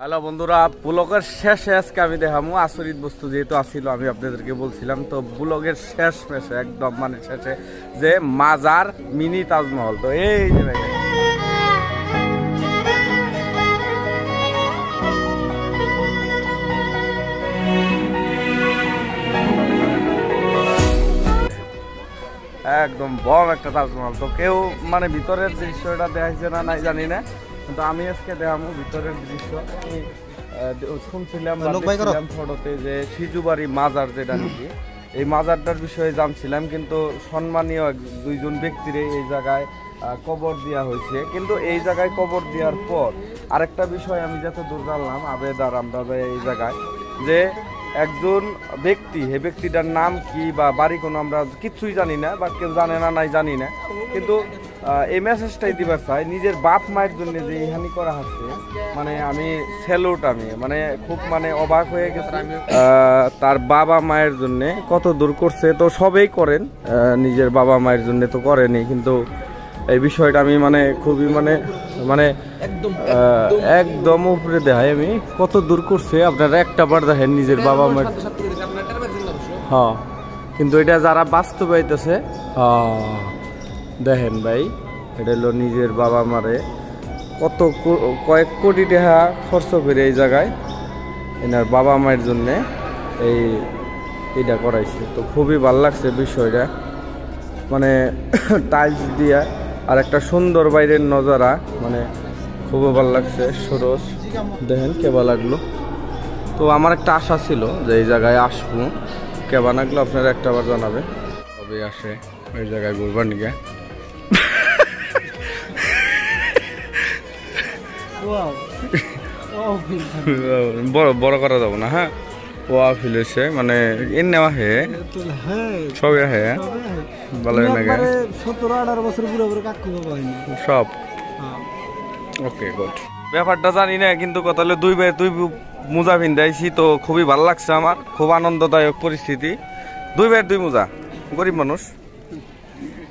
Hello বন্ধুরা, ব্লগের শেষে আজকে আমি দেখামু আচরিত বস্তু যেহেতু আসিল, আমি আপনাদেরকে বলছিলাম। তো ব্লগের শেষ মেশে একদম মানে শেষে, যে মাজার মিনি তাজমহল। তো এই যে একদম বড় একটা তাজমহল। তো কেউ মানে ভিতরের দৃশ্যটা দেখাইছে না, নাই জানি না। কিন্তু আমি আজকে দেখাবো ভিতরের দৃশ্য। আমি, শুনছিলাম ফটোতে যে সিজুবাড়ি মাজার যেটা নাকি এই মাজারটার বিষয়ে জানছিলাম কিন্তু সম্মানীয় দুইজন ব্যক্তিরে এই জায়গায় কবর দেওয়া হয়েছে। কিন্তু এই জায়গায় কবর দেওয়ার পর আরেকটা বিষয় আমি যত দূর জানলাম আবেদার আমরা এই জায়গায় যে একজন ব্যক্তি এই ব্যক্তিটার নাম কি বা বাড়ি কোনো আমরা কিচ্ছুই জানি না বা কেউ জানে না নাই জানি না। কিন্তু এই মেসেজটাই দিবার চাই। নিজের বাপ মায়ের জন্য যে ইহানি করা হচ্ছে মানে আমি স্যালুট আমি মানে খুব মানে অবাক হয়ে গেছে। তার বাবা মায়ের জন্য কত দূর করছে তো সবেই করেন। নিজের বাবা মায়ের জন্য তো করেনি কিন্তু এই বিষয়টা আমি মানে খুবই মানে মানে একদম উপরে দেখায় আমি। কত দূর করছে আপনারা একটা বার দেখেন নিজের বাবা মায়ের। হ্যাঁ কিন্তু এটা যারা বাস্তবায়িতেছে দেখেন ভাই, এটা হলো নিজের বাবা মারে। কত কয়েক কোটি টাকা খরচ করে এই জায়গায় এনার বাবা মায়ের জন্যে এই এটা করাইছে। তো খুবই ভালো লাগছে বিষয়টা। মানে টাইলস দিয়া আর একটা সুন্দর বাইরের নজারা মানে খুবই ভালো লাগছে সরস দেখেন কেবা লাগল। তো আমার একটা আশা ছিল যে এই জায়গায় আসব। কেবা লাগল আপনারা একটা বার জানাবে কবে আসে? ওই জায়গায় ঘুরবার নিকে। বড় বড় করা যাব না হ্যাঁ? ওয়া ফিল হয়েছে মানে এর নেওয়া হে। সবই আহে ভালো লাগে সতেরো আঠারো বছর বুড়ো বুড়ো কাকু বাবা সব। ওকে গুড ব্যাপারটা জানি না কিন্তু কথা হলো দুই ভাই দুই মোজা ভিন্দাইছি তো খুবই ভালো লাগছে আমার খুব আনন্দদায়ক পরিস্থিতি। দুই ভাইয়ের দুই মোজা গরিব মানুষ।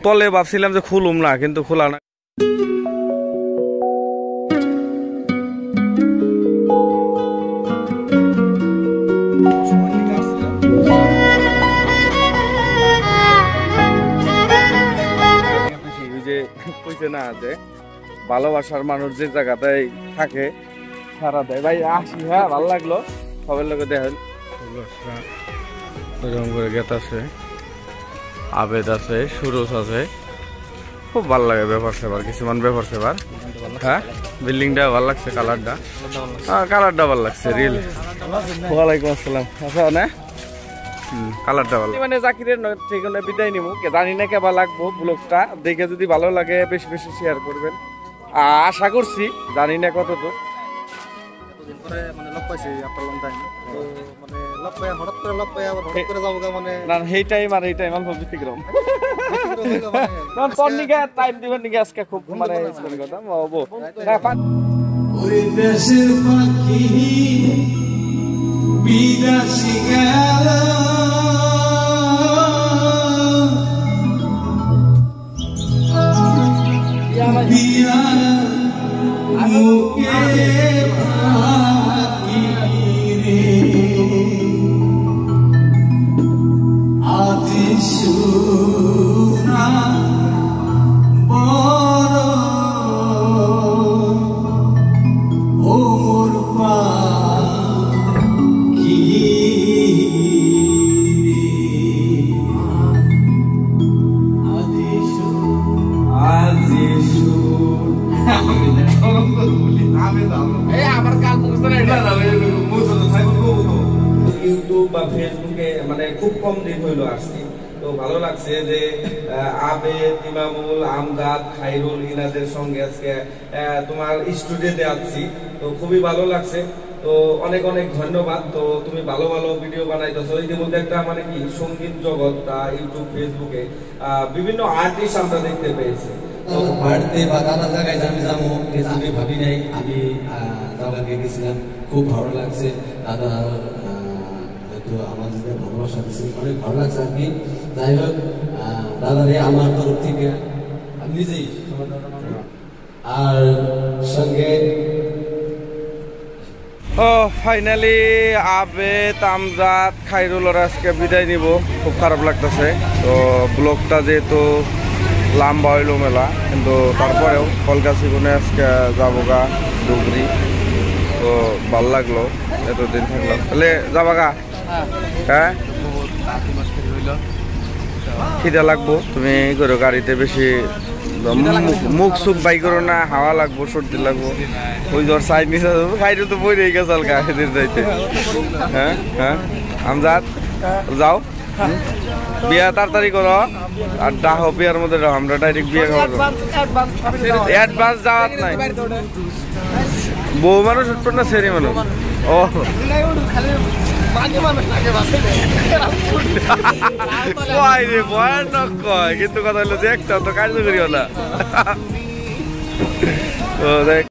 তলে ভাবছিলাম যে খুলুম না কিন্তু খোলা না। কইছে না যে ভালোবাসার মানুষ যে জায়গাটায় থাকে সারা দেয়। ভাই আসি হ্যাঁ ভালো লাগল। সবার লোকে দেখেন এরকম করে গেত আছে আবেদ আছে সুরজ আছে। খুব ভালো লাগে ব্যাপার সেবার কিছুমান ব্যাপার সেবার হ্যাঁ বিল্ডিংটা ভালো লাগছে কালারটা হ্যাঁ কালারটা ভালো লাগছে রিল ওয়ালাইকুম আসসালাম। আচ্ছা না? কালারটা ভালো। মানে জাকিরের ন- ঠিকানা বিদায় নিবো জানি না কেবা লাগবো ব্লগটা দেখে যদি ভালো লাগে বেশি বেশি শেয়ার করবেন। আশা করছি জানি না কত তো এতদিন পরে মানে লক পাইছি আপনার লং টাইম তো মানে লক পাই হঠাৎ করে লক পাই আবার হঠাৎ করে যাব মানে না সেই টাইম আর এই টাইম অল্প ব্যতিক্রম। না তোর নিকে টাইম দিবেন নিকে আজকে খুব মানে কথা হ্যাঁ ওই দেশের পাখি বিদেশি গেল ইউটিউব বা ফেসবুকে মানে খুব কম দিন হইল আসছি। তো ভালো লাগছে যে আবেদ, ইমামুল, আমজাদ, খাইরুল ইনাদের সঙ্গে আজকে তোমার স্টুডিওতে আসছি তো খুবই ভালো লাগছে। তো অনেক অনেক ধন্যবাদ। তো তুমি ভালো ভালো ভিডিও বানাইতেছো। ইতিমধ্যে একটা মানে কি, সংগীত জগৎ ইউটিউব ফেসবুকে বিভিন্ন আর্টিস্ট আমরা দেখতে পেয়েছি। আমি যাব আমি ভাবি নাই, আমি গেছিলাম। খুব ভালো লাগছে। দাদা আমার যদি ভালোবাসা দিচ্ছে অনেক ভালো লাগছে আর কি। যাই হোক আমার তরফ থেকে আমি নিজেই আর সঙ্গে ও ফাইনালি আবে তামজাদ খাইরুলর আজকে বিদায় নিব। খুব খারাপ লাগতেছে। তো ব্লগটা যেহেতু লম্বা হইল মেলা, কিন্তু তারপরেও কলকা জীবনে আজকে যাব গা, ডুবরি। তো ভালো লাগল, এতদিন থাকলাম। তাহলে যাবা গা। হ্যাঁ? খিদা লাগবো। তুমি করো গাড়িতে বেশি মুখ- সুখ বাই করো না হাওয়া লাগবো সর্দি লাগবো। ওই জ্বর সাইড নিচে খাইতে তো বই রেখে গেছে হালকা সেদিন যাইতে। হ্যাঁ হ্যাঁ। আমজাদ যাও? বিয়া তাড়াতাড়ি করো। আর ডাহ বিয়ার মধ্যে আমরা ডাইরেক্ট বিয়ে খাব অ্যাডভান্স যাওয়াত নাই। বউ মানুষ উঠবে না সেরি মানুষ? ও। কয় রে ভয়ানক কয়। কিন্তু কথা হলো যে একটা তো কার্যকরী না। তো দেখ।